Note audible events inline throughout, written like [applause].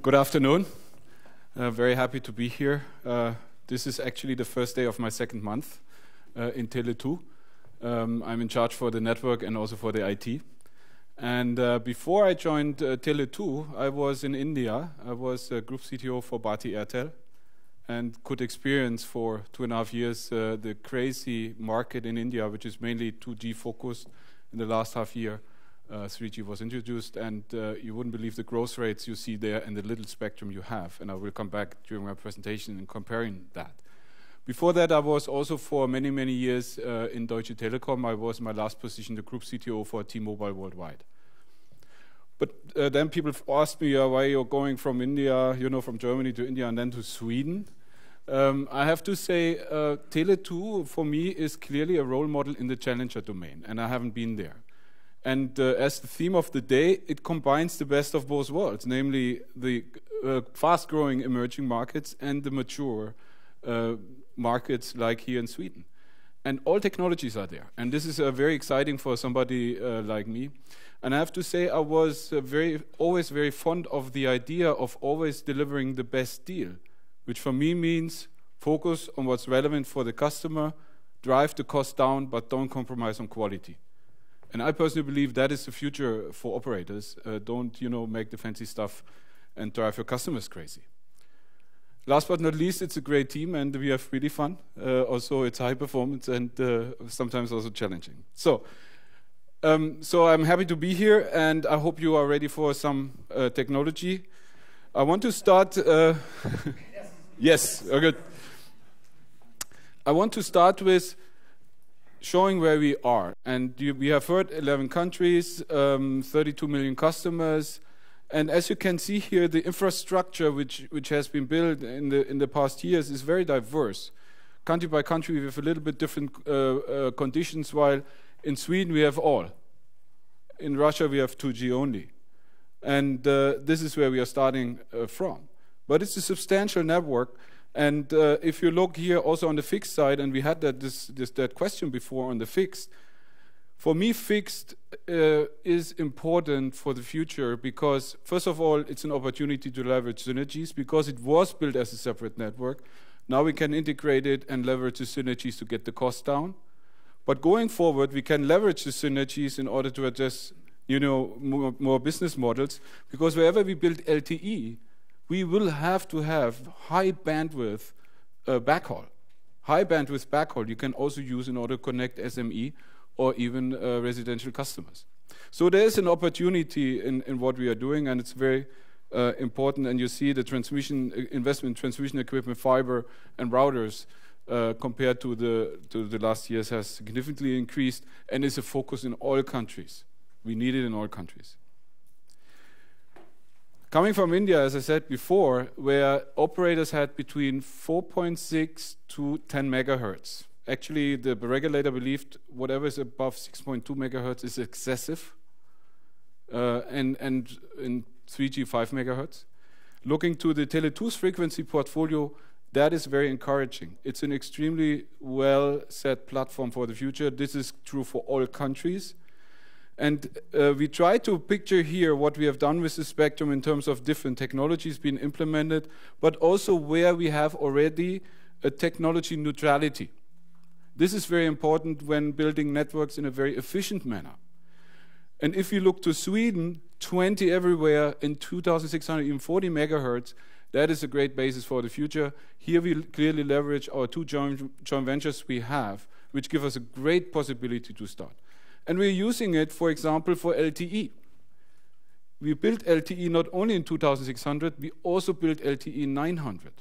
Good afternoon. Uh, very happy to be here. Uh, this is actually the first day of my second month uh, in Tele2. Um, I'm in charge for the network and also for the IT. And uh, before I joined uh, Tele2, I was in India. I was a group CTO for Bharti Airtel and could experience for two and a half years uh, the crazy market in India, which is mainly 2G focused in the last half year. 3G uh, was introduced, and uh, you wouldn't believe the growth rates you see there and the little spectrum you have. And I will come back during my presentation in comparing that. Before that, I was also for many, many years uh, in Deutsche Telekom. I was my last position the group CTO for T-Mobile worldwide. But uh, then people asked me why you're going from India, you know, from Germany to India and then to Sweden. Um, I have to say, uh, Tele2 for me is clearly a role model in the challenger domain, and I haven't been there. And uh, as the theme of the day, it combines the best of both worlds, namely the uh, fast growing emerging markets and the mature uh, markets like here in Sweden. And all technologies are there. And this is uh, very exciting for somebody uh, like me. And I have to say, I was uh, very, always very fond of the idea of always delivering the best deal, which for me means focus on what's relevant for the customer, drive the cost down, but don't compromise on quality. And I personally believe that is the future for operators. Uh, don't, you know, make the fancy stuff and drive your customers crazy. Last but not least, it's a great team and we have really fun. Uh, also, it's high performance and uh, sometimes also challenging. So, um, so I'm happy to be here and I hope you are ready for some uh, technology. I want to start. Uh, [laughs] yes, oh, good. I want to start with showing where we are. And you, we have heard 11 countries, um, 32 million customers. And as you can see here, the infrastructure which, which has been built in the, in the past years is very diverse. Country by country, we have a little bit different uh, uh, conditions, while in Sweden we have all. In Russia we have 2G only. And uh, this is where we are starting uh, from. But it's a substantial network and uh, if you look here also on the fixed side, and we had that this, this that question before on the fixed. For me, fixed uh, is important for the future because, first of all, it's an opportunity to leverage synergies because it was built as a separate network. Now we can integrate it and leverage the synergies to get the cost down. But going forward, we can leverage the synergies in order to address, you know, more, more business models. Because wherever we build LTE, we will have to have high bandwidth uh, backhaul. High bandwidth backhaul you can also use in order to connect SME or even uh, residential customers. So there is an opportunity in, in what we are doing, and it's very uh, important. And you see the transmission uh, investment, transmission equipment, fiber, and routers uh, compared to the to the last years has significantly increased, and is a focus in all countries. We need it in all countries. Coming from India, as I said before, where operators had between 4.6 to 10 megahertz. Actually, the regulator believed whatever is above 6.2 megahertz is excessive, uh, and, and in 3G, 5 megahertz. Looking to the Tele2's frequency portfolio, that is very encouraging. It's an extremely well set platform for the future. This is true for all countries. And uh, we try to picture here what we have done with the spectrum in terms of different technologies being implemented, but also where we have already a technology neutrality. This is very important when building networks in a very efficient manner. And if you look to Sweden, 20 everywhere in 2640 megahertz, that is a great basis for the future. Here we clearly leverage our two joint, joint ventures we have, which give us a great possibility to start. And we're using it, for example, for LTE. We built LTE not only in 2600, we also built LTE 900.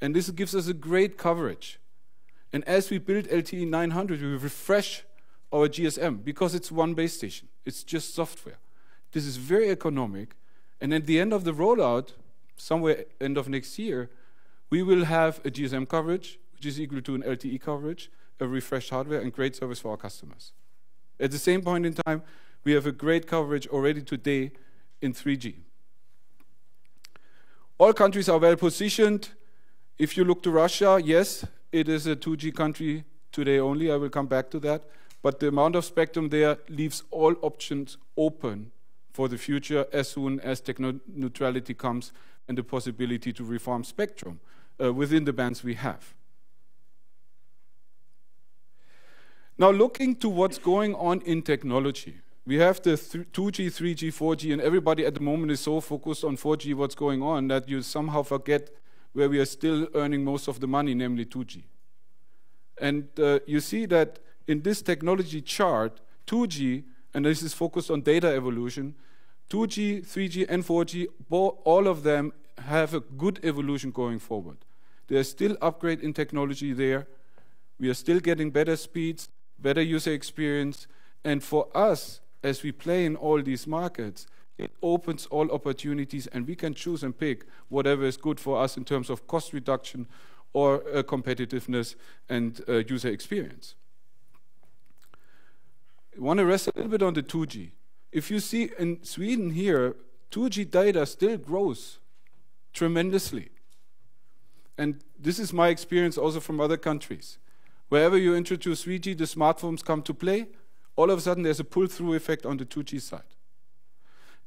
And this gives us a great coverage. And as we build LTE 900, we refresh our GSM because it's one base station. It's just software. This is very economic. And at the end of the rollout, somewhere end of next year, we will have a GSM coverage, which is equal to an LTE coverage, a refreshed hardware and great service for our customers. At the same point in time, we have a great coverage already today in 3G. All countries are well positioned. If you look to Russia, yes, it is a 2G country today only. I will come back to that. But the amount of spectrum there leaves all options open for the future as soon as techno neutrality comes and the possibility to refarm spectrum uh, within the bands we have. Now, looking to what's going on in technology, we have the 2G, 3G, 4G, and everybody at the moment is so focused on 4G, what's going on, that you somehow forget where we are still earning most of the money, namely 2G. And uh, you see that in this technology chart, 2G, and this is focused on data evolution, 2G, 3G, and 4G, all of them have a good evolution going forward. There's still upgrade in technology there. We are still getting better speeds, better user experience. And for us, as we play in all these markets, it opens all opportunities and we can choose and pick whatever is good for us in terms of cost reduction or uh, competitiveness and uh, user experience. I want to rest a little bit on the 2G. If you see in Sweden here, 2G data still grows tremendously. And this is my experience also from other countries. Wherever you introduce 3G, the smartphones come to play. All of a sudden, there's a pull through effect on the 2G side.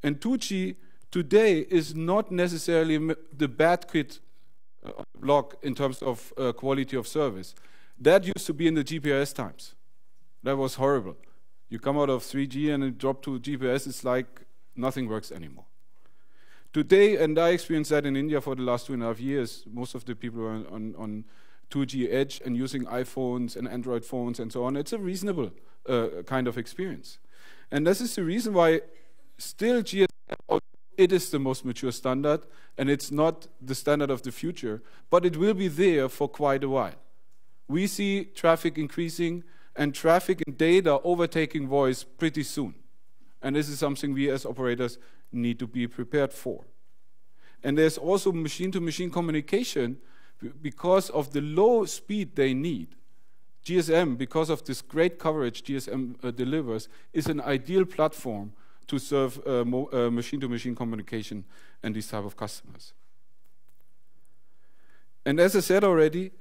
And 2G today is not necessarily the bad kid uh, block in terms of uh, quality of service. That used to be in the GPRS times. That was horrible. You come out of 3G and it drop to GPRS, it's like nothing works anymore. Today, and I experienced that in India for the last two and a half years, most of the people are on, on 2G Edge and using iPhones and Android phones and so on. It's a reasonable uh, kind of experience. And this is the reason why still GSM, it is the most mature standard, and it's not the standard of the future, but it will be there for quite a while. We see traffic increasing and traffic and data overtaking voice pretty soon. And this is something we as operators need to be prepared for. And there's also machine-to-machine -machine communication because of the low speed they need. GSM, because of this great coverage GSM uh, delivers, is an ideal platform to serve uh, machine-to-machine -machine communication and these type of customers. And as I said already,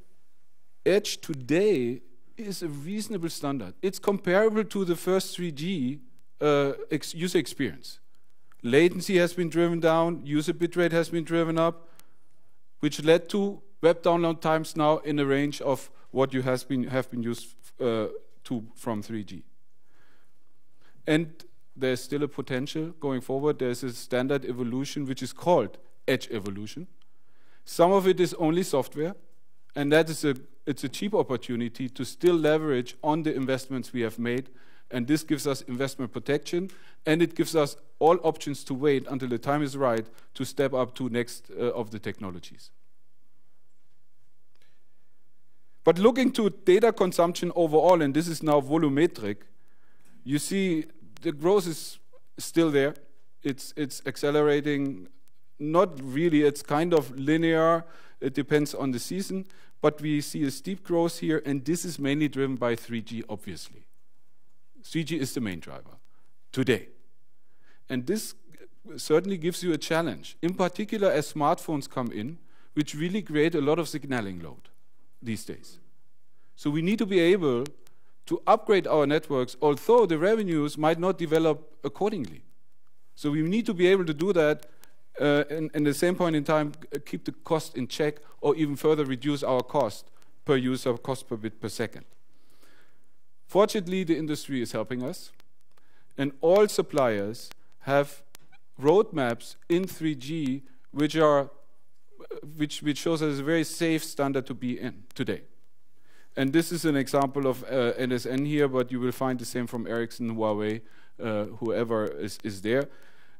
Edge today is a reasonable standard. It's comparable to the first 3G uh, ex user experience. Latency has been driven down, user bitrate has been driven up, which led to web download times now in a range of what you has been, have been used uh, to from 3G. And there's still a potential going forward. There's a standard evolution which is called edge evolution. Some of it is only software, and that is a it's a cheap opportunity to still leverage on the investments we have made and this gives us investment protection, and it gives us all options to wait until the time is right to step up to next uh, of the technologies. But looking to data consumption overall, and this is now volumetric, you see the growth is still there. It's, it's accelerating, not really, it's kind of linear. It depends on the season, but we see a steep growth here, and this is mainly driven by 3G, obviously. 3G is the main driver today. And this certainly gives you a challenge, in particular as smartphones come in, which really create a lot of signaling load these days. So we need to be able to upgrade our networks, although the revenues might not develop accordingly. So we need to be able to do that uh, and, at the same point in time, keep the cost in check or even further reduce our cost per user, cost per bit per second. Fortunately, the industry is helping us, and all suppliers have roadmaps in 3G which are which, which shows us a very safe standard to be in today. And this is an example of uh, NSN here, but you will find the same from Ericsson, Huawei, uh, whoever is, is there.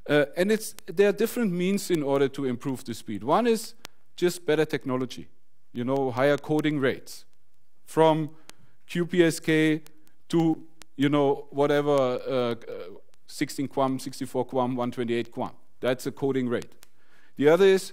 Uh, and it's, there are different means in order to improve the speed. One is just better technology, you know, higher coding rates. From QPSK to, you know, whatever uh, 16 QAM, 64 QAM, 128 QAM. That's a coding rate. The other is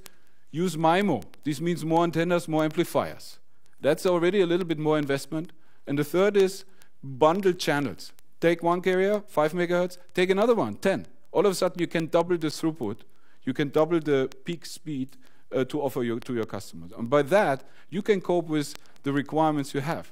use MIMO. This means more antennas, more amplifiers. That's already a little bit more investment. And the third is bundle channels. Take one carrier, 5 megahertz, take another one, 10. All of a sudden, you can double the throughput. You can double the peak speed uh, to offer your, to your customers. And by that, you can cope with the requirements you have.